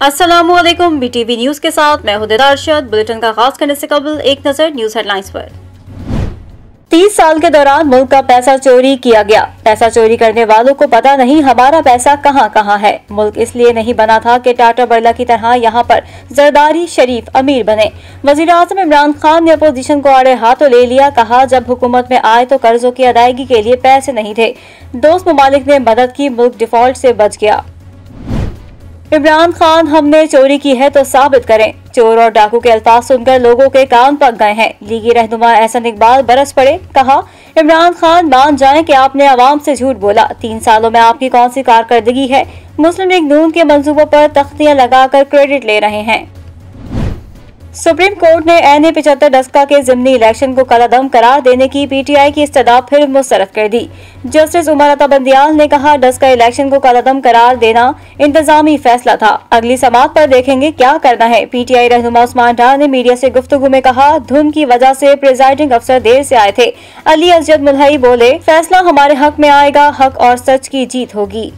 Aslam BTV news के साथ मैं अरशद। बुलेटिन का आगाज़ करने से कबल एक नज़र न्यूज़ हेडलाइंस पर। तीस साल के दौरान मुल्क का पैसा चोरी किया गया। पैसा चोरी करने वालों को पता नहीं हमारा पैसा कहाँ कहाँ है। मुल्क इसलिए नहीं बना था कि टाटा बिरला की तरह यहाँ पर जरदारी शरीफ अमीर बने। वज़ीर अजम इमरान खान ने अपोजिशन को आड़े हाथों ले लिया। कहा, जब हुकूमत में आए तो कर्जों की अदायगी के लिए पैसे नहीं थे। दोस्त ममालिक ने मदद की, मुल्क डिफ़ॉल्ट से बच गया। इमरान खान हमने चोरी की है तो साबित करें। चोर और डाकू के अल्फाज सुनकर लोगों के कान पक गए हैं। लीगी रहनुमा एहसन इकबाल बरस पड़े। कहा, इमरान खान मान जाएँ कि आपने आवाम से झूठ बोला। तीन सालों में आपकी कौन सी कारकर्दगी है? मुस्लिम लीग नून के मंसूबों पर तख्तियाँ लगाकर क्रेडिट ले रहे हैं। सुप्रीम कोर्ट ने एन ए पिछहत्तर डस्का के जिमनी इलेक्शन को कलादम करार देने की पीटीआई की इस्तदा फिर मुस्तरद कर दी। जस्टिस उमर अता बंदियाल ने कहा, डस्का इलेक्शन को कलादम करार देना इंतजामी फैसला था। अगली समाप्त पर देखेंगे क्या करना है। पीटीआई रहनुमा उस्मान डार ने मीडिया से गुफ्तगु में कहा, धुन की वजह से प्रिजाइडिंग अफसर देर से आए थे। अली अजद मुलहई बोले, फैसला हमारे हक में आएगा, हक और सच की जीत होगी।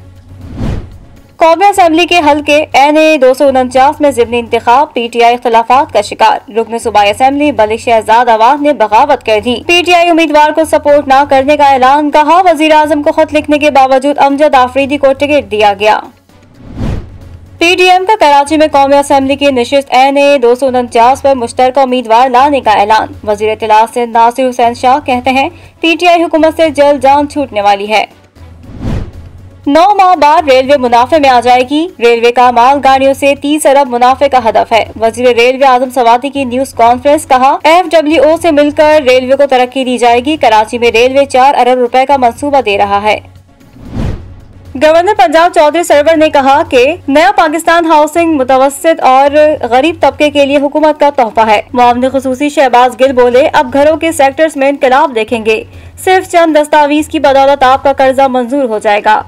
कौमी असम्बली के हल्के एन ए दो सौ उनचास में जिमनी इंतज़ाम पी टी आई इख्तलाफात का शिकार। रुकन सूबाई असम्बली मलिक शहजाद आवाज़ ने बगावत कर दी। पी टी आई उम्मीदवार को सपोर्ट न करने का ऐलान कहा वज़ीर अजम को खत लिखने के बावजूद अमजद आफरीदी को टिकट दिया गया। पी डी एम का कराची में कौमी असम्बली की नशस्त एन ए दो सौ उनचास पर मुश्तर उम्मीदवार लाने का ऐलान। वज़ीर इतला से नासिर हुसैन शाह कहते हैं पी टी आई हुकूमत से जल्द जान छूटने वाली है। नौ माह बाद रेलवे मुनाफे में आ जाएगी। रेलवे का माल गाड़ियों से तीस अरब मुनाफे का हदफ है। वज़ीर रेलवे आज़म सवादी की न्यूज़ कॉन्फ्रेंस कहा, एफ़ डब्ल्यू ओ से मिलकर रेलवे को तरक्की दी जाएगी। कराची में रेलवे चार अरब रुपए का मंसूबा दे रहा है। गवर्नर पंजाब चौधरी सरवर ने कहा कि नया पाकिस्तान हाउसिंग मुतवसत और गरीब तबके के लिए हुकूमत का तोहफा है। मामले खसूसी शहबाज गिल बोले, अब घरों के सेक्टर्स में इनकलाब देखेंगे। सिर्फ़ चंद दस्तावेज़ की बदौलत आपका कर्जा मंजूर हो जाएगा।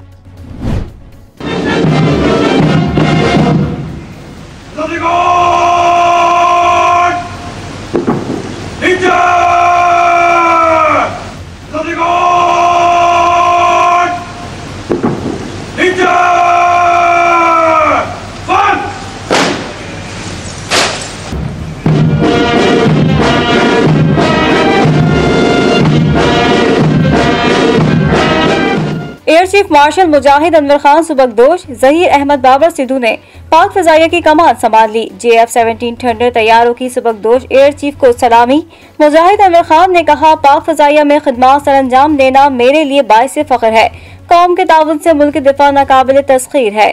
터지고! Air chief marshal Mujahid Anwar Khan सुबकदोश Zaheer Ahmad Babar Sidhu ने पाक फजाइया की कमान संभाल ली। जे एफ़ सेवनटीन थंडर तैयारों की सुबकदोश एयर चीफ को सलामी। मुजाहिद अनवर खान ने कहा, पाक फजाइया में खदमात सर अंजाम देना मेरे लिए बायस फख्र है। कौम के ताउन ऐसी मुल्क दिफा नाकबिल तस्खीर है।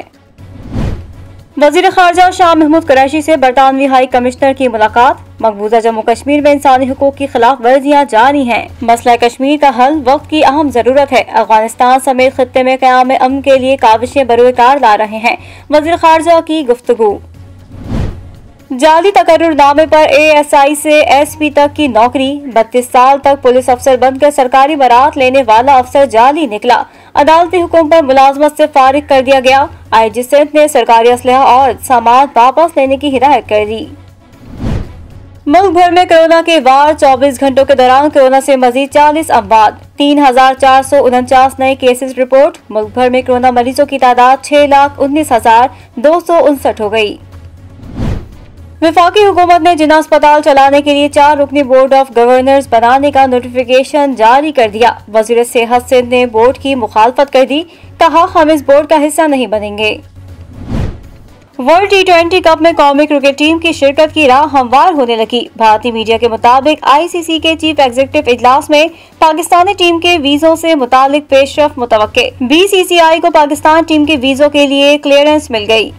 वज़ीर खारजा शाह महमूद कराची से बरतानवी हाई कमिश्नर की मुलाकात। मकबूजा जम्मू कश्मीर में इंसानी हकूक की खिलाफ वर्जियाँ जारी हैं। मसला कश्मीर का हल वक्त की अहम ज़रूरत है। अफ़गानिस्तान समेत खत्े में क्याम अम के लिए काविशें बरोकार ला रहे हैं। वजी खारजा की गुफ्तगु। जाली तकर्रनामे पर एएसआई से एसपी तक की नौकरी। बत्तीस साल तक पुलिस अफसर बनकर सरकारी बरात लेने वाला अफसर जाली निकला। अदालती हुक्म पर मुलाजमत से फारिग कर दिया गया। आई जी सिंध ने सरकारी असलहा और सामान वापस लेने की हिदायत कर दी। मुल्क भर में कोरोना के वार 24 घंटों के दौरान कोरोना से मजीद 40 अमवाद तीन हज़ार चार सौ उनचास नए केसेस रिपोर्ट। मुल्क भर में कोरोना मरीजों की तादाद छह लाख उन्नीस हज़ार दो सौ उनसठ हो गई। विफाकी हुकूमत ने जिना अस्पताल चलाने के लिए चार रुकनी बोर्ड ऑफ़ गवर्नर्स बनाने का नोटिफिकेशन जारी कर दिया, वज़ीर सेहत सिंध ने बोर्ड की मुखालफत कर दी, कहा, हम इस बोर्ड का हिस्सा नहीं बनेंगे. वर्ल्ड टी ट्वेंटी कप में कौमी क्रिकेट टीम की शिरकत की राह हमवार होने लगी। भारतीय मीडिया के मुताबिक आईसीसी के चीफ एग्जीक्यूटिव इजलास में पाकिस्तानी टीम के वीजों से मुतालिक पेशरफ मुतव बीसीसीआई को पाकिस्तान टीम के वीजों के लिए क्लियरेंस मिल गई।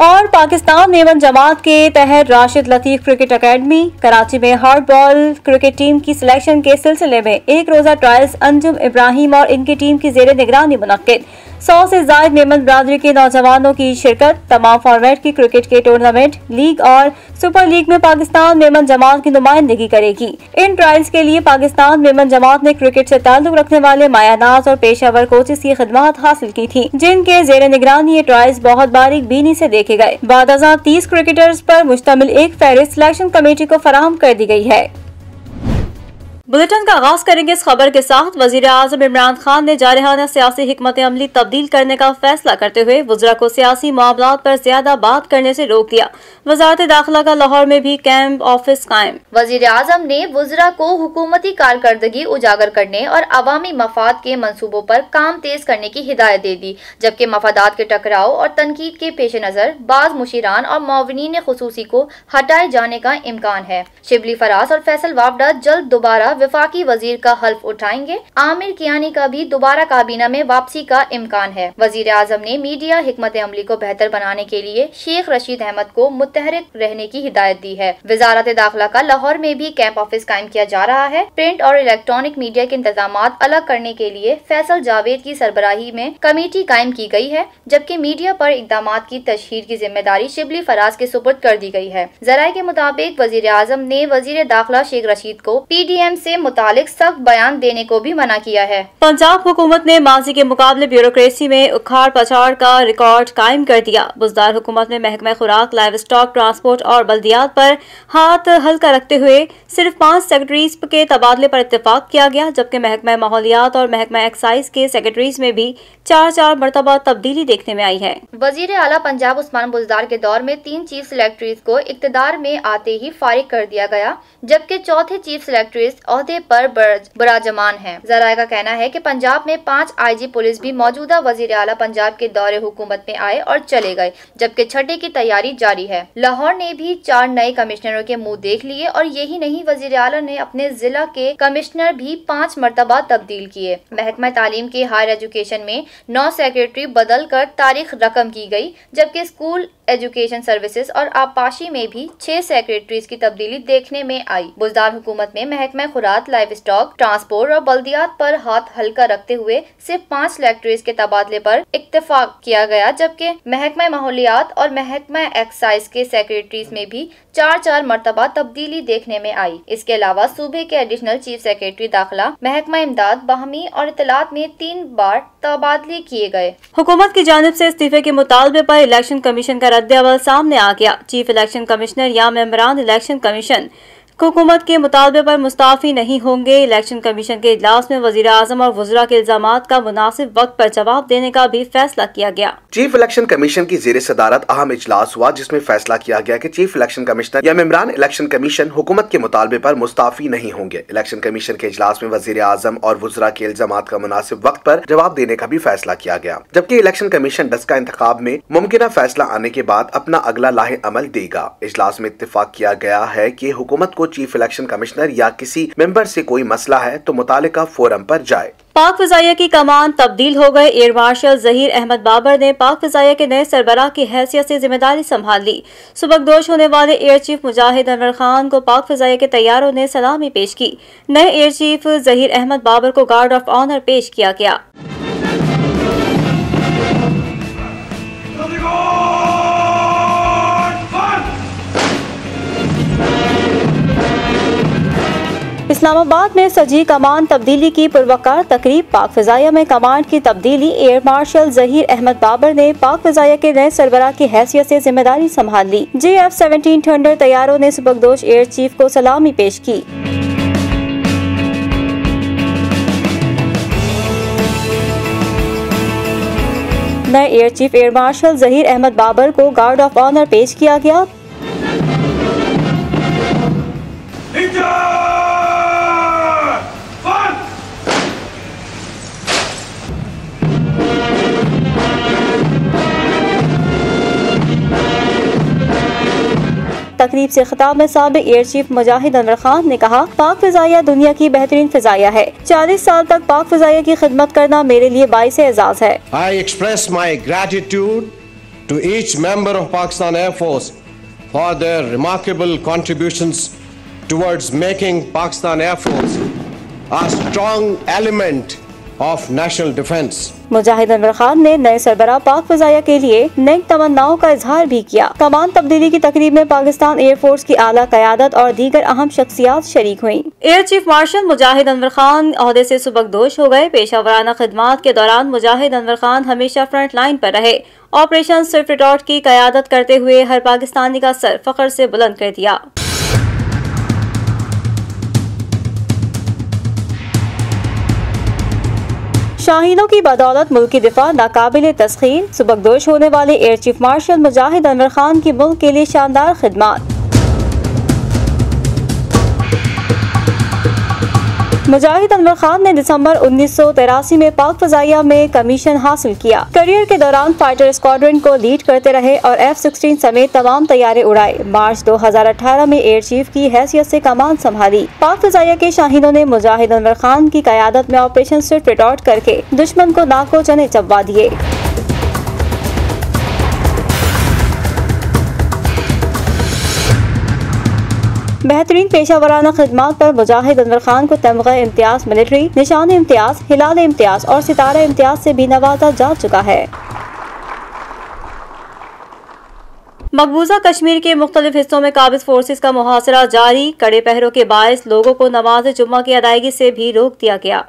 और पाकिस्तान नेवन जमात के तहत राशिद लतीफ क्रिकेट एकेडमी कराची में हार्ड बॉल क्रिकेट टीम की सिलेक्शन के सिलसिले में एक रोजा ट्रायल्स अंजुम इब्राहिम और इनकी टीम की जेर निगरानी मुनद सौ से जायद मेमन बरदरी के नौजवानों की शिरकत, तमाम फॉर्मेट की क्रिकेट के टूर्नामेंट लीग और सुपर लीग में पाकिस्तान मेमन जमात की नुमाइंदगी करेगी। इन ट्रायल्स के लिए पाकिस्तान मेमन जमात ने क्रिकेट से ताल्लुक रखने वाले मायानाज और पेशावर कोचेस की खदमात हासिल की थी, जिनके जेर निगरानी ये ट्रायल्स बहुत बारीक बीनी से देखे गए। बाद तीस क्रिकेटर्स आरोप मुश्तमिल एक फहरिस्त सिलेक्शन कमेटी को फराहम कर दी गई है। बुलेटिन का आगाज़ करेंगे इस खबर के साथ। वज़ीर आज़म इमरान खान ने जारहाना सियासी हमत अमली तब्दील करने का फैसला करते हुए वजरा को सियासी मामला पर ज़्यादा बात करने से रोक दिया। वजारत दाखिला का लाहौर में भी कैंप ऑफ़िस कायम। वज़ीर आज़म ने वजरा को हुकूमती कारकर्दगी उजागर करने और अवामी मफाद के मनसूबों पर काम तेज करने की हिदायत दे दी, जबकि मफादात के टकराव और तनकीद के पेश नज़र बाज मुशीरान और मावनीन खसूसी को हटाए जाने का इम्कान है। शिबली फराज और फैसल वापडा जल्द दोबारा विफाकी वज़ीर का हल्फ उठाएँगे। आमिर कियानी का भी दोबारा काबीना में वापसी का इम्कान है। वज़ीर आज़म ने मीडिया हमत अमली को बेहतर बनाने के लिए शेख रशीद अहमद को मुतहरिक रहने की हिदायत दी है। वजारत दाखिला का लाहौर में भी कैंप ऑफ़िस कायम किया जा रहा है। प्रिंट और इलेक्ट्रॉनिक मीडिया के इंतज़ाम अलग करने के लिए फैसल जावेद की सरबराही में कमेटी कायम की गई है, जबकि मीडिया पर इकदाम की तशहर की ज़िम्मेदारी शिबली फराज के सुपुर्द कर दी गई है। जराये के मुताबिक वज़ीर आज़म ने वज़ीर दाखिला शेख रशीद को पी डी एम ऐसी मुतालिक सख्त बयान देने को भी मना किया है। पंजाब हुकूमत ने माजी के मुकाबले ब्यूरोक्रेसी में उखाड़ पछाड़ का रिकॉर्ड कायम कर दिया। बुजदार हुकूमत ने महकमा खुराक लाइव स्टॉक ट्रांसपोर्ट और बल्दियात पर हाथ हल्का रखते हुए सिर्फ़ पाँच सेक्रेटरीज के तबादले पर इतफाक किया गया जबकि महकमा माहौलियात और महकमा एक्साइज के सेक्रेटरीज में भी चार चार मरतबा तब्दीली देखने में आई है। वज़ीर अला पंजाब उस्मान बुजदार के दौर में तीन चीफ सेलेक्ट्रीज को इकतदार में आते ही फारिग कर दिया गया जबकि चौथे चीफ सेलेक्ट्रीज अहदे पर बराजमान है। जराये का कहना है की पंजाब में पाँच आईजी पुलिस भी मौजूदा वज़ीर अला पंजाब के दौरे हुकूमत में आए और चले गए, जबकि छठे की तैयारी जारी है। लाहौर ने भी चार नए कमिश्नरों के मुँह देख लिए और यही नहीं, वज़ीर अला ने अपने जिला के कमिश्नर भी पाँच मरतबा तब्दील किए। महकमा तालीम के हायर एजुकेशन में नौ सेक्रेटरी बदल कर तारीख रकम की गई, जबकि स्कूल एजुकेशन सर्विसेज़ और आपाशी में भी छह सेक्रेटरीज की तब्दीली देखने में आई। बुजदार हुकूमत में महकमा खुरात लाइव स्टॉक ट्रांसपोर्ट और बल्दियात पर हाथ हल्का रखते हुए सिर्फ़ पाँच सेक्रेटरीज के तबादले पर इतफाक किया गया, जबकि महकमा माहौलियात और महकमा एक्साइज के सेक्रेटरीज में भी चार चार मरतबा तब्दीली देखने में आई। इसके अलावा सूबे के एडिशनल चीफ सेक्रेटरी दाखिला महकमा इमदाद, बाहमी और इतलात में तीन बार तबादले किए गए। हुकूमत की जानब ऐसी इस्तीफे के मुतालबे आरोप इलेक्शन कमीशन का रद्द सामने आ गया। चीफ इलेक्शन कमिश्नर या मेम्बरान इलेक्शन कमीशन हुकूमत के मुतालबे पर मुस्ताफ़ी नहीं होंगे। इलेक्शन कमीशन के इजलास में वजी अजम और वजरा के इल्ज़ाम का मुनासिब वक्त पर जवाब देने का भी फैसला किया गया। चीफ इलेक्शन कमीशन की जेर सदारत अहम इजलास हुआ, जिसमें फैसला किया गया कि चीफ इलेक्शन कमिश्नर या मेम्बरान इलेक्शन कमीशन हुकूमत के मुतालबे पर मुस्ताफ़ी नहीं होंगे। इलेक्शन कमीशन के इजलास में वजी अजम और वजरा के इल्ज़ाम का मुनासिब वक्त पर जवाब देने का भी फैसला किया गया। जबकि इलेक्शन कमीशन डस का में मुमकिन फैसला आने के बाद अपना अगला लाहे अमल देगा। इजलास में इतफाक किया गया है की हुकूमत को चीफ इलेक्शन कमिश्नर या किसी मेंबर से कोई मसला है तो मुताल फोरम पर जाए। पाक फिजाइया की कमान तब्दील हो गए एयर मार्शल जहीर अहमद बाबर ने पाक फिजाइया के नए सरबराह की हैसियत से ज़िम्मेदारी संभाल ली। सुबकदोश होने वाले एयर चीफ मुजाहिद अनवर खान को पाक फिजाइया के तैयारों ने सलामी पेश की। नए एयर चीफ जहीर अहमद बाबर को गार्ड ऑफ़ ऑनर पेश किया गया। इस्लामाबाद में सजी कमान तब्दीली की पुरवकार तकरीब पाक फिजाया में कमान की तब्दीली, एयर मार्शल जहीर अहमद बाबर ने पाक फिजाया के नए सरबरा की हैसियत से ज़िम्मेदारी संभाल ली। जे एफ़ सेवनटीन थंडर तैयारों ने सुबकदोश एयर चीफ को सलामी पेश की। नए air chief air marshal Zaheer Ahmad Babar को गार्ड ऑफ़ ऑनर पेश किया गया। तकरीब से खिताब में सबक एयर चीफ मुजाहिद अनवर खान ने कहा, पाक फिजाइया दुनिया की बेहतरीन फिजाइया है। चालीस साल तक पाक फिजाइया की खिदमत करना मेरे लिए बाईस एजाज है। I express my gratitude to each member of Pakistan air force for their remarkable contributions towards making Pakistan Air Force a strong element of national defence Mujahid Anwar Khan ने नए सरबरा पाक फजाया के लिए नई तमन्नाओं का इजहार भी किया। कमान तब्दीली की तकरीब में पाकिस्तान एयरफोर्स की आला क्यादत और दीगर अहम शख्सियात शरीक हुई। Air chief marshal Mujahid Anwar Khan अहदे से सुबकदोश हो गए। पेशा वराना खदमात के दौरान मुजाहिद अनवर खान हमेशा फ्रंट लाइन पर रहे। ऑपरेशन स्विफ्ट की क्यादत करते हुए हर पाकिस्तानी का सर फखर ऐसी बुलंद कर दिया। शाहीनों की बदौलत मुल्क की दिफा नाकबिल तस्खीर सुबकदोश होने वाले air chief marshal Mujahid Anwar Khan की मुल्क के लिए शानदार खिदमत। मुजाहिद अनवर खान ने दिसंबर उन्नीस सौ तिरासी में पाक फजाइया में कमीशन हासिल किया। करियर के दौरान फाइटर स्क्वाड्रन को लीड करते रहे और एफ़ सिक्सटीन समेत तमाम तैयारे उड़ाए मार्च 2018 में एयर चीफ की हैसियत से कमान संभाली। पाक फजाइया के शाहीनों ने मुजाहिद अनवर खान की क्यादत में ऑपरेशन स्विफ्ट रिटॉर्ट करके दुश्मन को नाको चने चबवा दिए। बेहतरीन पेशा वाराना खदमात पर मुजाहिद अनवर खान को तमगा इम्तियाज़ मिलिट्री निशान इम्तियाज़ हिलाल इम्तियाज़ और सितारा इम्तियाज़ से भी नवाजा जा चुका है मकबूजा कश्मीर के मुख्तलिफ़ हिस्सों में काबिज फोर्सेज का मुहासरा जारी कड़े पहरों के बायस लोगों को नमाज़ जुम्मा की अदायगी से भी रोक दिया गया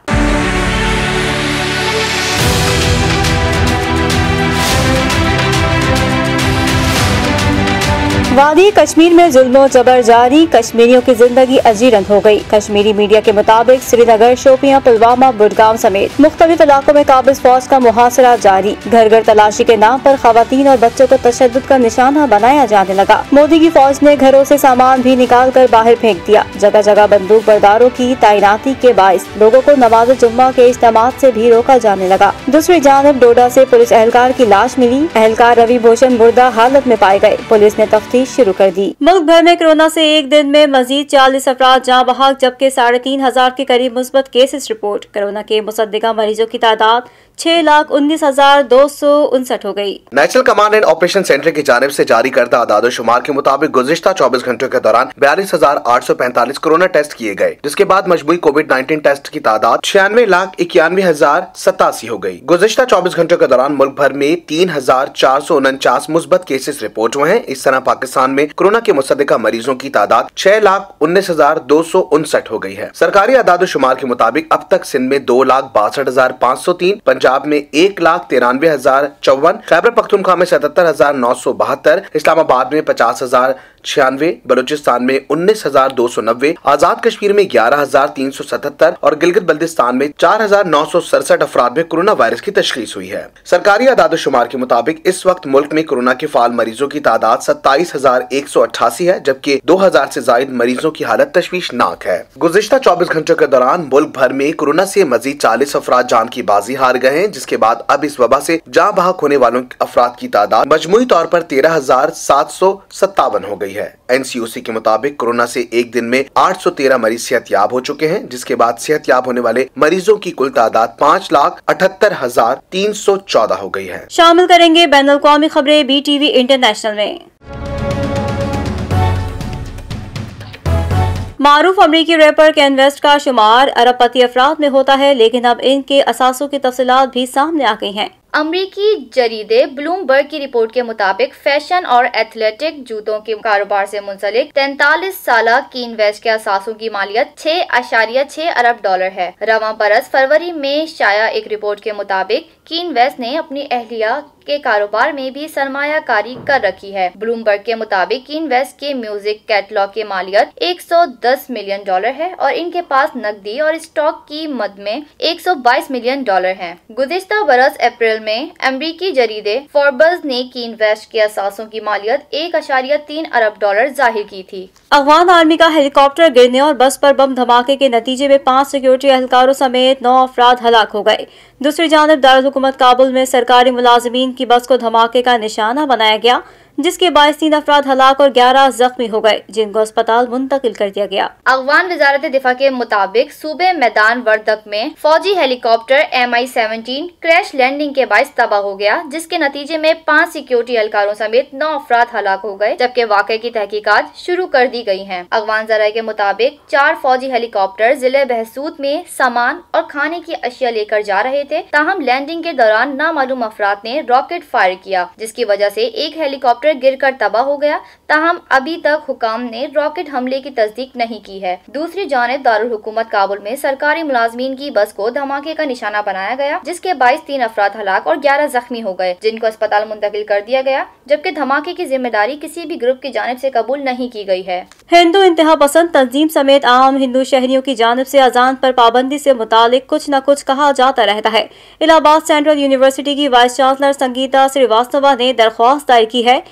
वादी कश्मीर में जुल्म जबर जारी, कश्मीरियों की ज़िंदगी अजीरन हो गई। कश्मीरी मीडिया के मुताबिक श्रीनगर, शोपियाँ, पुलवामा बुडगाम समेत मुख्तलिफ़ इलाकों में काबिज फौज का मुहासरा जारी। घर घर तलाशी के नाम पर खातन और बच्चों को तशद का निशाना बनाया जाने लगा। मोदी की फौज ने घरों से सामान भी निकाल कर बाहर फेंक दिया। जगह जगह बंदूक बरदारों की तैनाती के बायस लोगों को नमाज़ जुम्मा के इज्तम ऐसी भी रोका जाने लगा। दूसरी जानब डोडा ऐसी पुलिस एहलकार की लाश मिली। एहलकार रवि भूषण मुर्दा हालत में पाए गए। पुलिस ने तफ्तीश शुरू कर दी। मुल्क भर में कोरोना से एक दिन में मजीद चालीस अफराद जहाँ बहाक जबकि साढ़े तीन हज़ार के करीब मुस्बत केसेस रिपोर्ट। कोरोना के मुसदा मरीजों की तादाद छह लाख उन्नीस हज़ार दो सौ उनसठ हो गई national command and operation centre की जानब ऐसी जारी करदा आदाद शुमार के मुताबिक गुजशत चौबीस घंटों के दौरान बयालीस हज़ार आठ सौ पैंतालीस कोरोना टेस्ट किए गए, जिसके बाद मजबूरी कोविड नाइन्टीन टेस्ट की तादाद छियानवे लाख इक्यानवे हज़ार सतासी हो गई गुजशत चौबीस घंटों के दौरान मुल्क भर में तीन हज़ार चार सौ उनचास मुस्बत केसेस रिपोर्ट हुए हैं। इस तरह पाकिस्तान में कोरोना के मुसदा मरीजों की तादाद छह लाख उन्नीस हज़ार दो सौ उनसठ हो गई है। सरकारी आदाद शुमार के मुताबिक अब तक सिंध में दो लाख बासठ हज़ार पाँच सौ तीन, पंजाब में एक लाख तिरानवे हज़ार चौवन, खैबर पख्तुनखा में सतहत्तर हज़ार नौ सौ बहत्तर, इस्लामाबाद में पचास हज़ार छियानवे, बलूचिस्तान में उन्नीस हज़ार दो सौ नब्बे, आज़ाद कश्मीर में ग्यारह हज़ार तीन सौ सतहत्तर और गिलगित बल्दिस्तान में चार हज़ार नौ सौ सड़सठ अफराद में कोरोना वायरस की तशखीस हुई है। सरकारी आदाद शुमार के मुताबिक इस वक्त मुल्क में कोरोना के फाल मरीजों की तादाद सत्ताईस हज़ार एक सौ अट्ठासी है, जबकि दो हज़ार ऐसी जायद मरीजों की हालत तशवीशनाक है। गुजशत चौबीस घंटों के दौरान मुल्क भर में कोरोना ऐसी मजीद चालीस अफराद जान की बाजी हार गए हैं, जिसके बाद अब इस वबा ऐसी जहाँ बहक होने वालों अफराद की तादाद मजमू तौर आरोप तेरह हज़ार सात सौ सत्तावन हो गई है। एनसीओसी के मुताबिक कोरोना से एक दिन में 813 मरीज़ सेहत याब हो चुके हैं, जिसके बाद सेहत याब होने वाले मरीजों की कुल तादाद पाँच लाख अठहत्तर हज़ार तीन सौ चौदह हो गई है। शामिल करेंगे बैन अवी खबरें बी टीवी इंटरनेशनल में। मारूफ अमरीकी रैपर कैन वेस्ट का शुमार अरबपति अफराद में होता है, लेकिन अब इनके असासों की तफसीत भी सामने आ गई हैं। अमरीकी जरीदे ब्लूमबर्ग की रिपोर्ट के मुताबिक फ़ैशन और एथलेटिक जूतों के कारोबार से मुंसलिक तैतालीस साल कीन वेस्ट के असासों की मालियत छह अशारिया छह अरब डॉलर है। रवा बरस फरवरी में शाया एक रिपोर्ट के मुताबिक कीन वेस्ट ने अपनी अहलिया के कारोबार में भी सरमायाकारी कर रखी है। ब्लूमबर्ग के मुताबिक कीन वेस्ट के म्यूज़िक कैटलॉग की मालियत 110 मिलियन डॉलर है और इनके पास नकदी और स्टॉक की मद में 122 मिलियन डॉलर है। गुजश्ता बरस अप्रैल में अमरीकी जरीदे फोर्बस ने कीन वेस्ट के असासों की मालियत एक अशारिया तीन अरब डॉलर ज़ाहिर की थी। अफगान आर्मी का हेलीकॉप्टर गिरने और बस पर बम धमाके के नतीजे में पाँच सिक्योरिटी एहलकारों समेत नौ अफराद हलाक हो गए। दूसरी जानब दारकूमत काबुल में सरकारी मुलाजमीन की बस को धमाके का निशाना बनाया गया। जिसके बाईस तीन अफराद हलाक और ग्यारह जख्मी हो गए, जिनको अस्पताल मुंतकिल कर दिया गया। अफगान वजारत दिफा के मुताबिक सूबे मैदान वर्दक में फौजी helicopter M I seventeen crash landing के बायस तबाह हो गया, जिसके नतीजे में पाँच सिक्योरिटी एहलकारों समेत नौ अफराद हलाक हो गए, जबकि वाक़े की तहकीकात शुरू कर दी गई है। अफगान जरा के मुताबिक चार फौजी हेलीकॉप्टर ज़िले बहसूद में सामान और खाने की अशिया लेकर जा रहे थे। ताहम लैंडिंग के दौरान नामालूम अफराद ने रॉकेट फायर किया, जिसकी वजह ऐसी एक हेलीकॉप्टर हेलीकॉप्टर गिरकर तबाह हो गया, ताहम अभी तक हुकाम ने रॉकेट हमले की तस्दीक नहीं की है। दूसरी जानब दारुल हुकूमत काबुल में सरकारी मुलाजमीन की बस को धमाके का निशाना बनाया गया, जिसके बाईस तीन अफराद हलाक और ग्यारह जख्मी हो गए, जिनको अस्पताल मुंतकिल कर दिया गया, जबकि धमाके की ज़िम्मेदारी किसी भी ग्रुप की जानब ऐसी कबूल नहीं की गई है। हिंदू इंतहा पसंद तंजीम समेत आम हिंदू शहरियों की जानब ऐसी अजान पर पाबंदी ऐसी मुतालिक कुछ न कुछ कहा जाता रहता है। इलाहाबाद सेंट्रल यूनिवर्सिटी की वाइस चांसलर संगीता श्रीवास्तवा ने दरख्वास्त दायर की है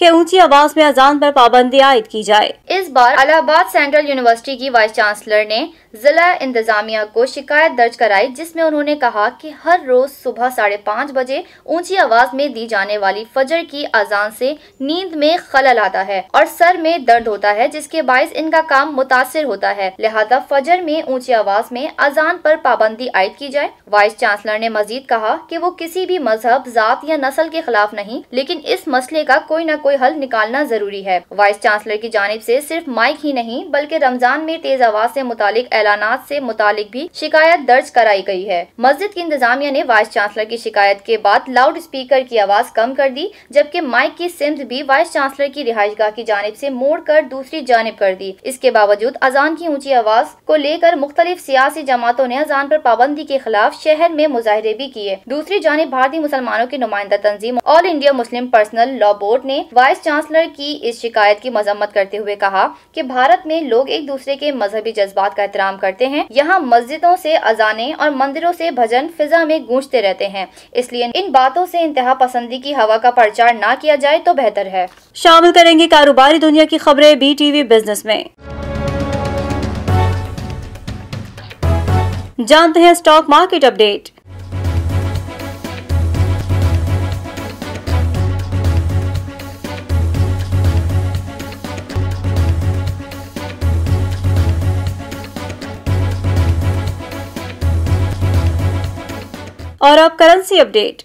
कि ऊँची आवाज़ में अजान पर पाबंदी आयद की जाए। इस बार अलाहाबाद सेंट्रल यूनिवर्सिटी की वाइस चांसलर ने जिला इंतजामिया को शिकायत दर्ज कराई, जिसमें उन्होंने कहा कि हर रोज सुबह साढ़े पाँच बजे ऊँची आवाज़ में दी जाने वाली फजर की अजान से नींद में खलल आता है और सर में दर्द होता है, जिसके बायस इनका काम मुतासर होता है। लिहाजा फजर में ऊँची आवाज़ में अजान पर पाबंदी आयद की जाए। वाइस चांसलर ने मजीद कहा कि वो किसी भी मज़हब, जात या नस्ल के खिलाफ नहीं, लेकिन इस मसले का कोई न कोई हल निकालना ज़रूरी है। वाइस चांसलर की जानब ऐसी सिर्फ़ माइक ही नहीं, बल्कि रमज़ान में तेज आवाज़ ऐसी मुतालिक ऐलान से मुतालिक भी शिकायत दर्ज कराई गई है। मस्जिद की इंतजामिया ने वाइस चांसलर की शिकायत के बाद लाउड स्पीकर की आवाज़ कम कर दी, जबकि माइक की सिम्स भी वाइस चांसलर की रिहाइशगाह की जानब ऐसी मोड़ कर दूसरी जानब कर दी। इसके बावजूद अजान की ऊँची आवाज़ को लेकर मुख्तलिफ़ सियासी जमातों ने अजान पर पाबंदी के खिलाफ शहर में मुजाहरे भी किए। दूसरी जानब भारतीय मुसलमानों की नुमाइंदा तंजीम all India Muslim personal law board ने वाइस चांसलर की इस शिकायत की मजम्मत करते हुए कहा कि भारत में लोग एक दूसरे के मजहबी जज्बात का एहतराम करते हैं। यहाँ मस्जिदों से अजाने और मंदिरों से भजन, फिजा में गूंजते रहते हैं। इसलिए इन बातों से इंतहा पसंदी की हवा का प्रचार न किया जाए तो बेहतर है। शामिल करेंगे कारोबारी दुनिया की खबरें बी टीवी बिज़नेस में। जानते हैं स्टॉक मार्केट अपडेट और अब करेंसी अपडेट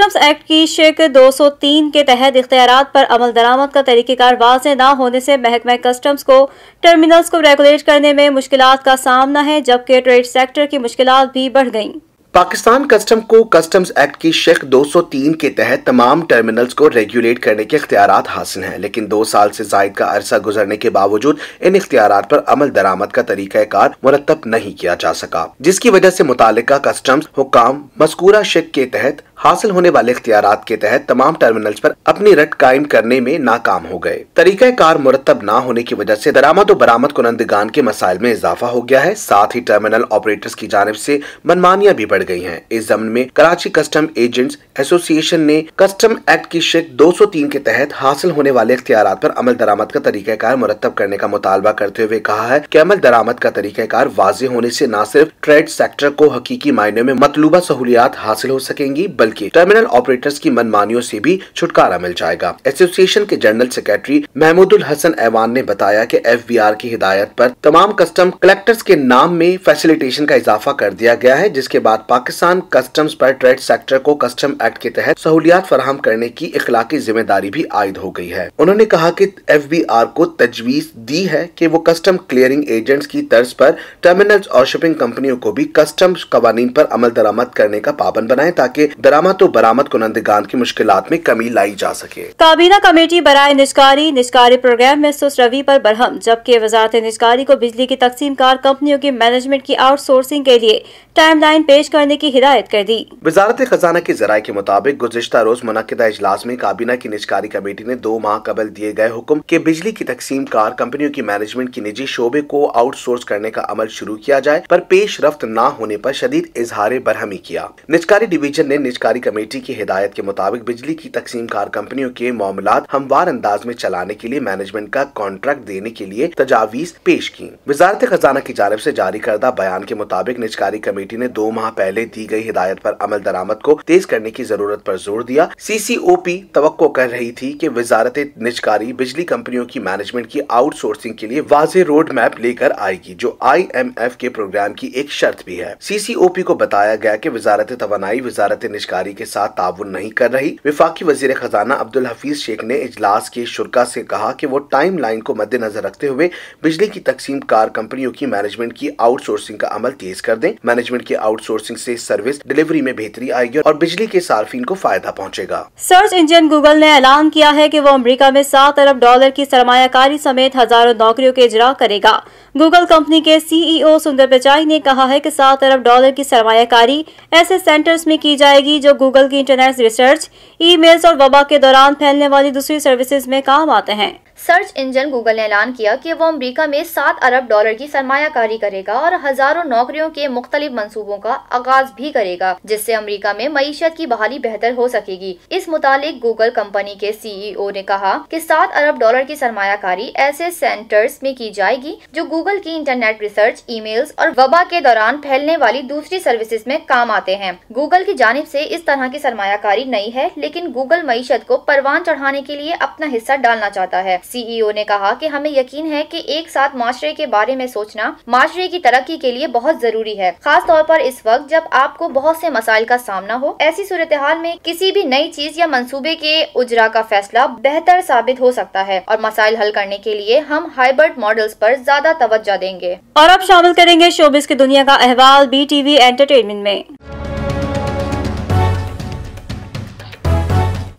कस्टम्स एक्ट की शिक 203 के तहत इख्तियार पर अमल दरामद का तरीक़ेकार वाज न होने से महकमा कस्टम्स को टर्मिनल्स को रेगुलेट करने में मुश्किल का सामना है, जबकि ट्रेड सेक्टर की मुश्किल भी बढ़ गईं। पाकिस्तान कस्टम को कस्टम्स एक्ट की शेख 203 के तहत तमाम टर्मिनल्स को रेगुलेट करने के अख्तियार हासिल हैं, लेकिन दो साल से जायद का अरसा गुजरने के बावजूद इन इख्तियार पर अमल दरामद का तरीका कार मुरतब नहीं किया जा सका, जिसकी वजह से मुतल कस्टम्स, हुकाम मस्कूरा शेख के तहत हासिल होने वाले इख्तियार के तहत तमाम टर्मिनल्स पर अपनी रट कायम करने में नाकाम हो गए। तरीका कार मुरतब न होने की वजह से दरामद और बरामद कुनंदगान के मसाइल में इजाफा हो गया है। साथ ही टर्मिनल ऑपरेटर्स की जानब से मनमानियाँ भी बढ़ गई हैं। इस जमन में कराची कस्टम एजेंट्स एसोसिएशन ने कस्टम एक्ट की शिक 203 के तहत हासिल होने वाले इख्तियार पर अमल दरामद का तरीका कार मुरतब करने का मुतालबा करते हुए कहा है की अमल दरामद का तरीका कार वाजे होने ऐसी न सिर्फ़ ट्रेड सेक्टर को हकीकी मायने में मतलूबा सहूलियात हासिल हो सकेंगी, बल्कि बल्कि टर्मिनल ऑपरेटर्स की मनमानियों से भी छुटकारा मिल जाएगा। एसोसिएशन के जनरल सेक्रेटरी महमूदुल हसन ऐवान ने बताया कि एफबीआर की हिदायत पर तमाम कस्टम कलेक्टर्स के नाम में फैसिलिटेशन का इजाफा कर दिया गया है, जिसके बाद पाकिस्तान कस्टम्स पर ट्रेड सेक्टर को कस्टम एक्ट के तहत सहूलियात फराहम करने की इखलाकी ज़िम्मेदारी भी आयद हो गई है। उन्होंने कहा की एफ़ को तजवीज दी है की वो कस्टम क्लियरिंग एजेंट्स की तर्ज पर टर्मिनल और शिपिंग कंपनियों को भी कस्टम कवानीन पर अमल दरामद करने का पाबंद बनाए, ताकि दरामद बरामद तो बरामद कुनंदगान की मुश्किल में कमी लाई जा सके। काबीना कमेटी बरए निष्कारी निष्कारी प्रोग्राम में सुस रवि पर बरहम जबकि वजारत निष्कारी को बिजली की तकसीम कार कंपनियों की मैनेजमेंट की आउटसोर्सिंग के लिए टाइम लाइन पेश करने की हिदायत कर दी। वजारत खजाना के जराये के मुताबिक गुजशत रोज मुनदा इजलास में काबीना की निष्कारी कमेटी ने दो माह कबल दिए गए हुक्म के बिजली की तकसीम कार कंपनियों की मैनेजमेंट की निजी शोबे को आउटसोर्स करने का अमल शुरू किया जाए पर पेश रफ्त न होने पर शदीद इजहार बरहमी किया। निष्कारी डिवीज़न ने निष्कारी निचकारी कमेटी की हिदायत के मुताबिक बिजली की तकसीम कार कंपनियों के मामला हमवार अंदाज में चलाने के लिए मैनेजमेंट का कॉन्ट्रैक्ट देने के लिए तजावीज पेश की। वजारत खजाना की जानब ऐसी जारी करदा बयान के मुताबिक निचकारी कमेटी ने दो माह पहले दी गई हिदायत आरोप अमल दरामद को तेज करने की ज़रूरत आरोप ज़ोर दिया। सी सी ओ पी तो कर रही थी की वजारत निजकारी बिजली कंपनियों की मैनेजमेंट की आउटसोर्सिंग के लिए वाजे रोड मैप लेकर आएगी, जो आई एम एफ़ के प्रोग्राम की एक शर्त भी है। सी सी ओ पी को बताया गया की वजारत तोानाई वजारत निचकारी के साथ ताउन नहीं कर रही। विफाकी वज़ीर खजाना अब्दुल हफीज शेख ने इजलास के शुरा से कहा कि वो टाइम लाइन को मद्देनजर रखते हुए बिजली की तकसीम कार कंपनियों की मैनेजमेंट की आउटसोर्सिंग का अमल तेज कर दें। मैनेजमेंट की आउटसोर्सिंग से सर्विस डिलीवरी में बेहतरी आएगी और बिजली के सार्फिन को फ़ायदा पहुंचेगा। सर्च इंजन गूगल ने ऐलान किया है की वो अमरीका में सात अरब डॉलर की सरमायाकारी समेत हज़ारों नौकरियों के इजरा करेगा। गूगल कंपनी के सीईओ सुंदर पिचाई ने कहा है की सात अरब डॉलर की सरमायाकारी ऐसे सेंटर्स में की जाएगी जो गूगल की इंटरनेट रिसर्च, ईमेल्स और वबा के दौरान फैलने वाली दूसरी सर्विसेज़ में काम आते हैं। सर्च इंजन गूगल ने ऐलान किया कि वो अमेरिका में सात अरब डॉलर की सरमायाकारी करेगा और हज़ारों नौकरियों के मुख्तलिफ़ मनसूबों का आगाज़ भी करेगा, जिससे अमरीका में मीशत की बहाली बेहतर हो सकेगी। इस मुतालिक गूगल कंपनी के सीईओ ने कहा कि सात अरब डॉलर की सरमायाकारी ऐसे सेंटर्स में की जाएगी जो गूगल की इंटरनेट रिसर्च, ईमेल्स और वबा के दौरान फैलने वाली दूसरी सर्विसेज़ में काम आते हैं। गूगल की जानब से इस तरह की सरमायाकारी नहीं है, लेकिन गूगल मीशत को परवान चढ़ाने के लिए अपना हिस्सा डालना चाहता है। सीईओ ने कहा कि हमें यकीन है कि एक साथ माशरे के बारे में सोचना माशरे की तरक्की के लिए बहुत ज़रूरी है। खास तौर पर इस वक्त जब आपको बहुत से मसाइल का सामना हो, ऐसी सूरत हाल में किसी भी नई चीज़ या मंसूबे के उजरा का फैसला बेहतर साबित हो सकता है और मसाइल हल करने के लिए हम हाइब्रिड मॉडल्स पर ज़्यादा तवज्जो देंगे। और अब शामिल करेंगे शोबिस की दुनिया का अहवाल बी एंटरटेनमेंट में।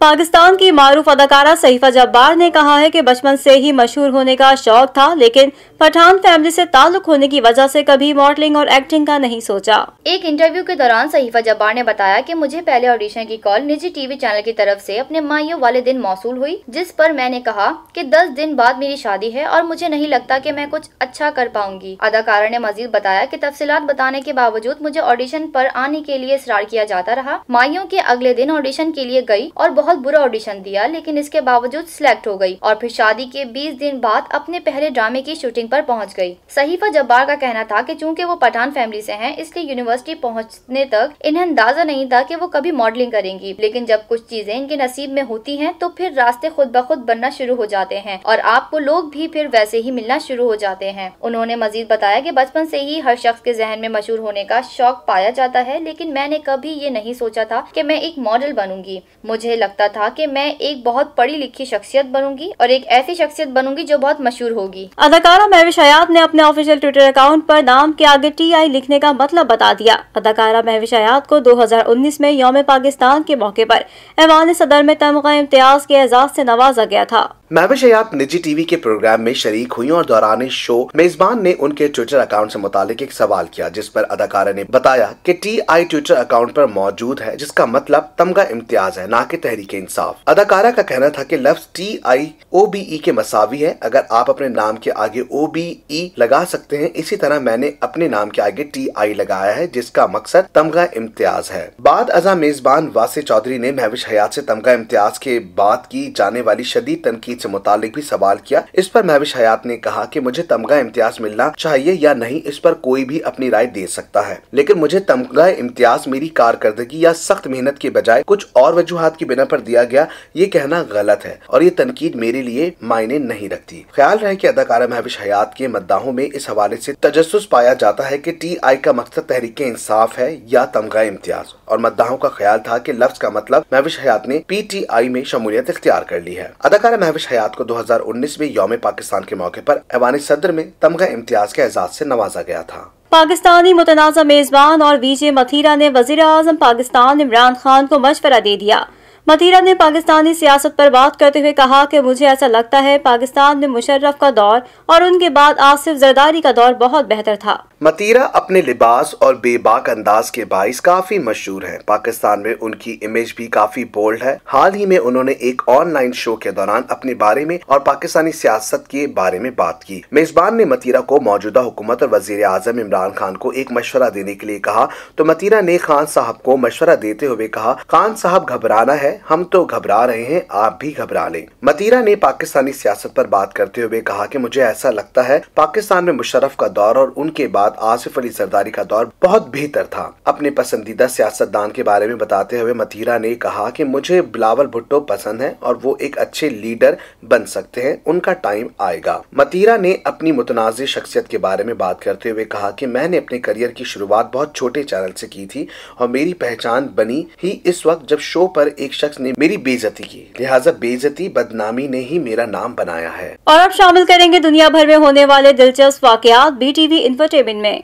पाकिस्तान की मारूफ अदाकारा सईफा जब्बार ने कहा है कि बचपन से ही मशहूर होने का शौक था, लेकिन पठान फैमिली से ताल्लुक होने की वजह से कभी मॉडलिंग और एक्टिंग का नहीं सोचा। एक इंटरव्यू के दौरान सहीफा जब्बार ने बताया कि मुझे पहले ऑडिशन की कॉल निजी टीवी चैनल की तरफ़ से अपने माइयों वाले दिन मौसू हुई, जिस पर मैंने कहा कि 10 दिन बाद मेरी शादी है और मुझे नहीं लगता कि मैं कुछ अच्छा कर पाऊँगी। अदाकारा ने मजीद बताया कि तफसीलात बताने के बावजूद मुझे ऑडिशन पर आने के लिए इसरार किया जाता रहा। माइयों के अगले दिन ऑडिशन के लिए गई और बहुत बुरा ऑडिशन दिया, लेकिन इसके बावजूद सिलेक्ट हो गई और फिर शादी के बीस दिन बाद अपने पहले ड्रामे की शूटिंग पर पहुँच गई। सहीफा जब्बार का कहना था कि चूँकि वो पठान फैमिली से हैं, इसलिए यूनिवर्सिटी पहुँचने तक इन्हें अंदाज़ा नहीं था कि वो कभी मॉडलिंग करेंगी। लेकिन जब कुछ चीज़ें इनके नसीब में होती हैं तो फिर रास्ते खुद ब खुद बनना शुरू हो जाते हैं और आपको लोग भी फिर वैसे ही मिलना शुरू हो जाते हैं। उन्होंने मजीद बताया की बचपन से ही हर शख्स के जहन में मशहूर होने का शौक पाया जाता है, लेकिन मैंने कभी ये नहीं सोचा था की मैं एक मॉडल बनूँगी। मुझे लगता था की मैं एक बहुत पढ़ी लिखी शख्सियत बनूँगी और एक ऐसी शख्सियत बनूँगी जो बहुत मशहूर होगी। अदाकारा महविश हयात ने अपने ऑफिशियल ट्विटर अकाउंट पर नाम के आगे टी आई लिखने का मतलब बता दिया। अदाकारा महविश हयात को 2019 में योम पाकिस्तान के मौके पर ऐवान सदर में तमगा इम्तियाज़ के एजाज से नवाजा गया था। महविश हयात निजी टीवी के प्रोग्राम में शरीक हुई और दौरान शो मेजबान ने उनके ट्विटर अकाउंट से मुतालिक एक सवाल किया, जिस पर अदाकारा ने बताया कि टी आई ट्विटर अकाउंट पर मौजूद है, जिसका मतलब तमगा इम्तियाज़ है, न कि तहरीक इंसाफ। अदाकारा का कहना था कि लफ्ज टी आई ओ बी ई के मसावी है, अगर आप अपने नाम के आगे ओ बी, ई लगा सकते हैं। इसी तरह मैंने अपने नाम के आगे टी, आई लगाया है, जिसका मकसद तमगा इम्तियाज़ है। बाद अजा मेजबान वासे चौधरी ने महविश हयात से तमगा इम्तियाज़ के बाद की जाने वाली शदीद तनकीद से मुतालिक भी सवाल किया। इस पर महविश हयात ने कहा कि मुझे तमगा इम्तियाज़ मिलना चाहिए या नहीं, इस पर कोई भी अपनी राय दे सकता है। लेकिन मुझे तमगा इम्तियाज़ मेरी कारकर्दगी या सख्त मेहनत के बजाय कुछ और वजूहत की बिना पर दिया गया, ये कहना गलत है और ये तनकीद मेरे लिए मायने नहीं रखती। ख्याल रहे की अदाकारा महविश हयात के मद्दाहों में इस हवाले से तजस पाया जाता है की टी आई का मकसद तहरीक इंसाफ है या तमगा इम्तियाज़। और मद्दाहों का ख्याल था की लफ्ज का मतलब महविश हयात ने पी टी आई में शमूलियत इख्तियार कर ली है। अदाकारा महविश हयात को 2019 में योम पाकिस्तान के मौके पर ऐवान सदर में तमगा इम्तियाज़ के एजाज से नवाजा गया था। पाकिस्तानी मुतनाज़ मेजबान और वीजे मथीरा ने वज़ीर अजम पाकिस्तान इमरान खान को मशवरा दे दिया। मतीरा ने पाकिस्तानी सियासत पर बात करते हुए कहा कि मुझे ऐसा लगता है पाकिस्तान में मुशर्रफ का दौर और उनके बाद आसिफ जरदारी का दौर बहुत बेहतर था। मतीरा अपने लिबास और बेबाक अंदाज के बाइस काफ़ी मशहूर हैं। पाकिस्तान में उनकी इमेज भी काफ़ी बोल्ड है। हाल ही में उन्होंने एक ऑनलाइन शो के दौरान अपने बारे में और पाकिस्तानी सियासत के बारे में बात की। मेजबान ने मतीरा को मौजूदा हुकूमत और वज़ीर आज़म इमरान खान को एक मशवरा देने के लिए कहा। तो मतीरा ने खान साहब को मशवरा देते हुए कहा, खान साहब घबराना है हम तो घबरा रहे हैं, आप भी घबरा लें। मतीरा ने पाकिस्तानी सियासत पर बात करते हुए कहा कि मुझे ऐसा लगता है, पाकिस्तान में मुशरफ का दौर और उनके बाद आसिफ अली सरदारी का दौर बहुत बेहतर था। अपने पसंदीदा सियासतदान के बारे में बताते हुए मतीरा ने कहा कि मुझे बिलावल भुट्टो पसंद है और वो एक अच्छे लीडर बन सकते हैं, उनका टाइम आएगा। मतीरा ने अपनी मुतनाज़ शख्सियत के बारे में बात करते हुए कहा कि मैंने अपने करियर की शुरुआत बहुत छोटे चैनल से की थी और मेरी पहचान बनी ही इस वक्त जब शो पर एक शख्स ने मेरी बेजती की। लिहाजा बेजती बदनामी ने ही मेरा नाम बनाया है। और अब शामिल करेंगे दुनिया भर में होने वाले दिलचस्प वाकयात बी टीवी इंफरटेनमेंट में।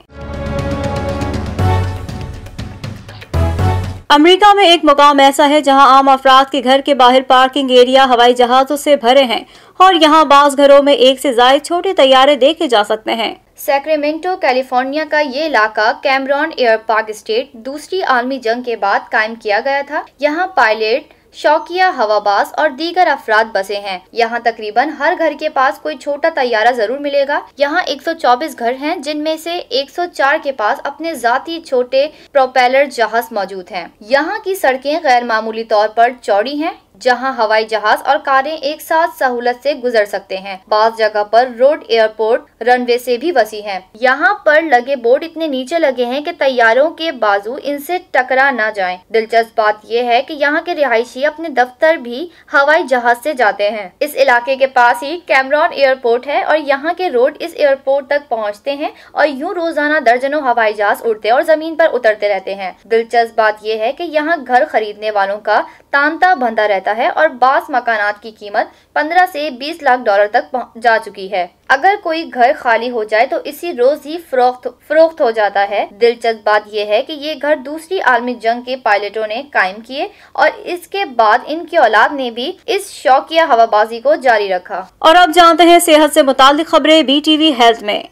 अमेरिका में एक मुकाम ऐसा है जहाँ आम अफराद के घर के बाहर पार्किंग एरिया, हवाई जहाजों से भरे हैं और यहाँ बास घरों में एक से ज़्यादा छोटे तैयारे देखे जा सकते हैं। सैक्रेमेंटो, कैलिफ़ोर्निया का ये इलाका कैमरॉन एयर पार्क स्टेट, दूसरी आलमी जंग के बाद कायम किया गया था। यहाँ पायलट शौकिया हवाबाज और दीगर अफराद बसे हैं। यहाँ तकरीबन हर घर के पास कोई छोटा तैयारा ज़रूर मिलेगा। यहाँ 124 घर हैं, जिनमें से 104 के पास अपने जाती छोटे प्रोपेलर जहाज़ मौजूद हैं। यहाँ की सड़कें गैर मामूली तौर पर चौड़ी हैं। जहाँ हवाई जहाज़ और कारें एक साथ सहूलत से गुजर सकते हैं बास जगह पर रोड एयरपोर्ट रनवे से भी वसी हैं। यहाँ पर लगे बोर्ड इतने नीचे लगे हैं कि तैयारों के बाजू इनसे टकरा न जाएँ। दिलचस्प बात यह है कि यहाँ के रिहायशी अपने दफ्तर भी हवाई जहाज़ से जाते हैं इस इलाके के पास ही कैमरॉन एयरपोर्ट है और यहाँ के रोड इस एयरपोर्ट तक पहुँचते हैं और यूँ रोज़ाना दर्जनों हवाई जहाज़ उड़ते और ज़मीन पर उतरते रहते हैं दिलचस्प बात यह है की यहाँ घर खरीदने वालों का तांता बंधा रहता जाता है और बास मकानात की कीमत 15 से 20 लाख डॉलर तक जा चुकी है। अगर कोई घर खाली हो जाए तो इसी रोज ही फरोख्त फरोख्त हो जाता है। दिलचस्प बात यह है कि ये घर दूसरी आलमी जंग के पायलटों ने कायम किए और इसके बाद इनकी औलाद ने भी इस शौकिया हवाबाजी को जारी रखा। और अब जानते हैं सेहत से मुतालिक खबरें बी टीवी हेल्थ में।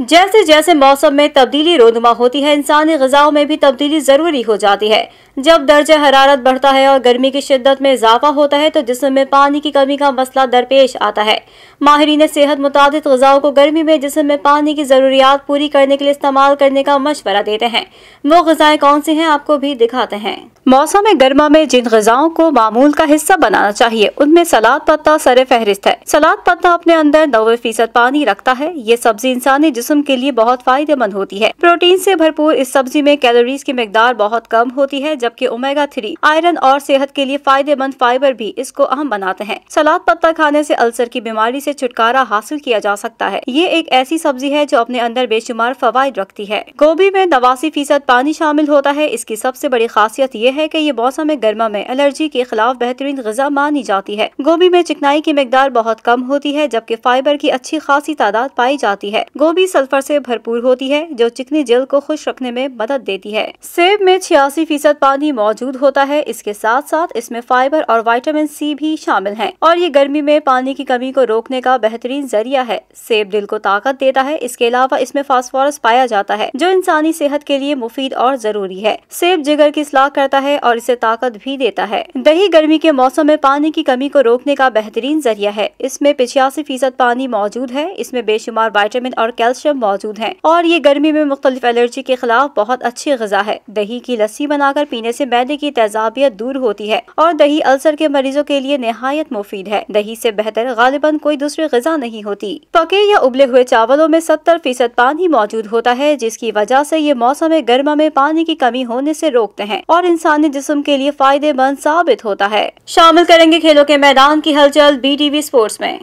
जैसे जैसे मौसम में तब्दीली रोनुमा होती है, इंसानी गजाओं में भी तब्दीली ज़रूरी हो जाती है। जब दर्ज हरारत बढ़ता है और गर्मी की शिद्दत में इजाफा होता है तो जिसम में पानी की कमी का मसला दरपेश आता है। माहरीन सेहत मुताद गजाओं को गर्मी में जिसम में पानी की जरूरियात पूरी करने के लिए इस्तेमाल करने का मशवरा देते हैं। वो गजाएँ कौन सी हैं, आपको भी दिखाते हैं। मौसम गर्मा में जिन गजाओं को मामूल का हिस्सा बनाना चाहिए, उनमें सलाद पत्ता सर फहरिस्त है। सलाद पत्ता अपने अंदर नब्बे फ़ीसद पानी रखता है। ये सब्ज़ी इंसानी जिसम के लिए बहुत फ़ायदेमंद होती है। प्रोटीन से भरपूर इस सब्ज़ी में कैलोरीज की मकदार बहुत कम होती है जबकि ओमेगा थ्री, आयरन और सेहत के लिए फ़ायदेमंद फाइबर भी इसको अहम बनाते हैं। सलाद पत्ता खाने से अल्सर की बीमारी से छुटकारा हासिल किया जा सकता है। ये एक ऐसी सब्ज़ी है जो अपने अंदर बेशुमार फवाद रखती है। गोभी में नवासी फ़ीसद पानी शामिल होता है। इसकी सबसे बड़ी खासियत ये है की ये मौसम गर्मा में एलर्जी के खिलाफ बेहतरीन गजा मानी जाती है। गोभी में चिकनाई की मकदार बहुत कम होती है, जबकि फाइबर की अच्छी खासी तादाद पाई जाती है। गोभी सल्फ़र से भरपूर होती है, जो चिकनी जल को खुश रखने में मदद देती है। सेब में छियासी फ़ीसद पानी मौजूद होता है। इसके साथ साथ इसमें फाइबर और वाइटामिन सी भी शामिल है। और ये गर्मी में पानी की कमी को रोकने का बेहतरीन ज़रिया है। सेब दिल को ताकत देता है। इसके अलावा इसमें फास्फोरस पाया जाता है, जो इंसानी सेहत के लिए मुफीद और ज़रूरी है। सेब जिगर की सलाह करता है और इसे ताकत भी देता है। दही गर्मी के मौसम में पानी की कमी को रोकने का बेहतरीन ज़रिया है। इसमें पिछयासी फ़ीसद पानी मौजूद है। इसमें बेशुमार वाइटामिन और कैल्शियम मौजूद है। और ये गर्मी में मुख्तलिफ़ एलर्जी के खिलाफ बहुत अच्छी गजा है। दही की लस्सी बनाकर पीने से मैदे की तेजाबियत दूर होती है और दही अल्सर के मरीजों के लिए नहायत मुफीद है। दही से बेहतर गालिबन कोई दूसरी गजा नहीं होती। पके या उबले हुए चावलों में सत्तर फ़ीसद पानी मौजूद होता है, जिसकी वजह से ये मौसम गर्मा में पानी की कमी होने से रोकते हैं और इंसानी जिसम के लिए फ़ायदेमंद साबित होता है। शामिल करेंगे खेलों के मैदान की हलचल बी टीवी स्पोर्ट्स में।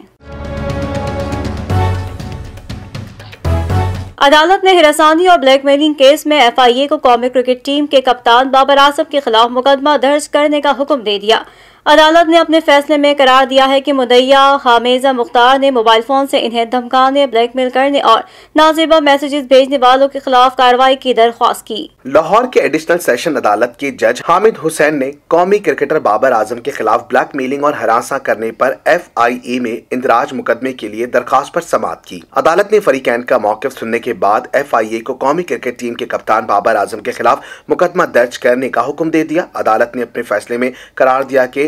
अदालत ने हिरासानी और ब्लैकमेलिंग केस में एफआईए को कौमी क्रिकेट टीम के कप्तान बाबर आसम के खिलाफ मुकदमा दर्ज करने का हुक्म दे दिया। अदालत ने अपने फैसले में करार दिया है कि मुदैया हामेजा मुख्तार ने मोबाइल फ़ोन से इन्हें धमकाने, ब्लैकमेल करने और नाजेबा मैसेजेस भेजने वालों के खिलाफ कार्रवाई की दरख्वास्त की। लाहौर के एडिशनल सेशन अदालत के जज हामिद हुसैन ने कौमी क्रिकेटर बाबर आज़म के खिलाफ ब्लैकमेलिंग और हरासा करने पर एफ़ आई ए में इंदराज मुकदमे के लिए दरखास्त पर समात की। अदालत ने फरीकैन का मौकफ सुनने के बाद एफ़ आई ए को कौमी क्रिकेट टीम के कप्तान बाबर आज़म के खिलाफ मुकदमा दर्ज करने का हुक्म दे दिया। अदालत ने अपने फैसले में करार दिया कि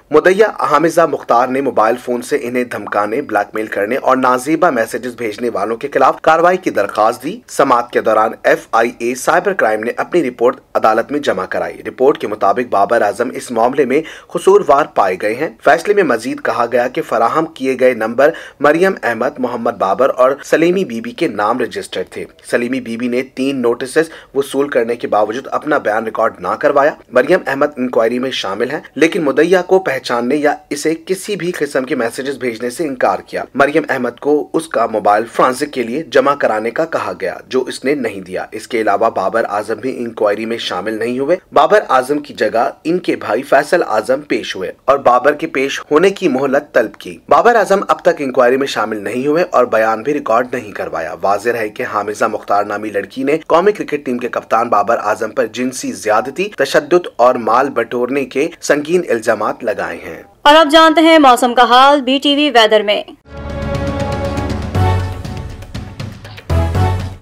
मुदैया हामिजा मुख्तार ने मोबाइल फ़ोन से इन्हें धमकाने, ब्लैकमेल करने और नाजीबा मैसेजेस भेजने वालों के खिलाफ कार्रवाई की दरखास्त दी। समात के दौरान F I A cyber crime ने अपनी रिपोर्ट अदालत में जमा कराई। रिपोर्ट के मुताबिक बाबर आज़म इस मामले में कसूरवार पाए गए हैं। फैसले में मजीद कहा गया की फराहम किए गए नंबर मरियम अहमद, मोहम्मद बाबर और सलीमी बीबी के नाम रजिस्टर्ड थे। सलीमी बीबी ने तीन नोटिस वसूल करने के बावजूद अपना बयान रिकॉर्ड न करवाया। मरियम अहमद इंक्वायरी में शामिल है, लेकिन मुदैया को पहचानने या इसे किसी भी किस्म के मैसेजेस भेजने से इनकार किया। मरियम अहमद को उसका मोबाइल फ्रांसिक के लिए जमा कराने का कहा गया, जो इसने नहीं दिया। इसके अलावा बाबर आज़म भी इंक्वायरी में शामिल नहीं हुए। बाबर आज़म की जगह इनके भाई फैसल आज़म पेश हुए और बाबर के पेश होने की मोहलत तलब की। बाबर आज़म अब तक इंक्वायरी में शामिल नहीं हुए और बयान भी रिकॉर्ड नहीं करवाया। वाजिर है की हामिजा मुख्तार नामी लड़की ने कौमी क्रिकेट टीम के कप्तान बाबर आज़म पर जिनसी ज्यादती तशद और माल बटोरने के संगीन इल्ज़ाम लगाए। हैं। और अब जानते हैं मौसम का हाल बी टीवी वेदर में।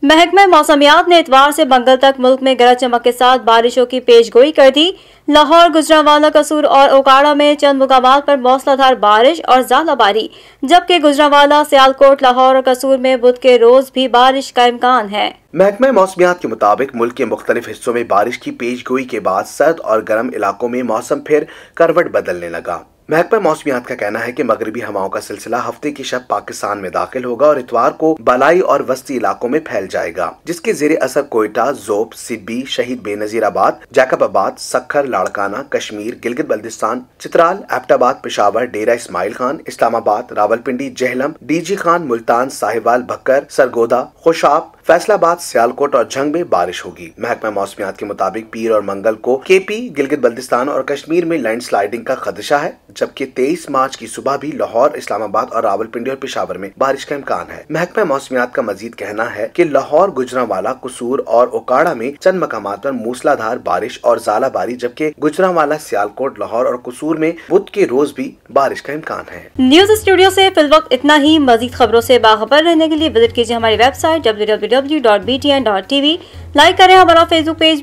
महकमा मौसमियात ने इतवार से बंगल तक मुल्क में गरज चमक के साथ बारिशों की पेश गोई कर दी। लाहौर, गुजरावाला, कसूर और ओकाड़ा में चंद मुकाम पर मौसलाधार बारिश और ज़ालाबारी जबकि गुजरावाला, सियालकोट, लाहौर और कसूर में बुध के रोज भी बारिश का इम्कान है। महकमा मौसमियात के मुताबिक मुल्क के मुख्तलिफ़ हिस्सों में बारिश की पेश गोई के बाद सर्द और गर्म इलाकों में मौसम फिर करवट बदलने लगा। महकमा मौसमियात का कहना है कि मगरबी हवाओं का सिलसिला हफ़्ते की शब पाकिस्तान में दाखिल होगा और इतवार को बलाई और वस्ती इलाकों में फैल जाएगा, जिसके जेर असर कोयटा, जोब सिब्बी शहीद बेनजीराबाद, जैकबाबाद, सखर, लाड़काना, कश्मीर, गिलगित बल्दिस्तान चित्राल, एबटाबाद, पिशावर, डेरा इस्माइल खान, इस्लामाबाद, रावलपिंडी, जहलम, डीजी खान, मुल्तान, साहिवाल, भक्कर, सरगोदा, खुशाब फैसलाबाद, सियालकोट और झंग में बारिश होगी। महकमा मौसमियात के मुताबिक पीर और मंगल को केपी, गिलगित बल्तिस्तान और कश्मीर में लैंड स्लाइडिंग का खदशा है, जबकि 23 मार्च की सुबह भी लाहौर, इस्लामाबाद और रावलपिंडी और पिशावर में बारिश का इम्कान है। महकमा मौसमियात का मजीद कहना है की लाहौर, गुजरावाला, कसूर और ओकाड़ा में चंद मकाम पर मूसलाधार बारिश और जालाबारी जबकि गुजरावाला, सियालकोट, लाहौर और कसूर में बुध के रोज भी बारिश का इम्कान है। न्यूज़ स्टूडियो ऐसी फिल वक्त इतना ही। मजीद खबरों ऐसी बाखबर रहने के लिए विज़िट कीजिए हमारी वेबसाइट डब्ल्यू www.btn.tv लाइक करें हमारा फेसबुक पेज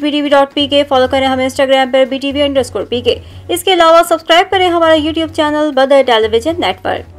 के फॉलो करें हमें इंस्टाग्राम पर के इसके अलावा सब्सक्राइब करें हमारा YouTube channel Badar television network